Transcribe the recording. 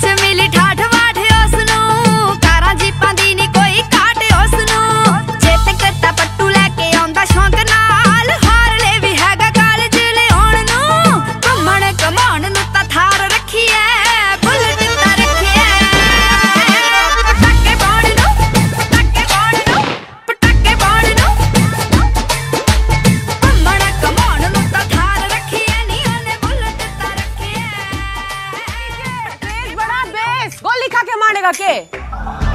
to me. गोली खा के मारेगा के?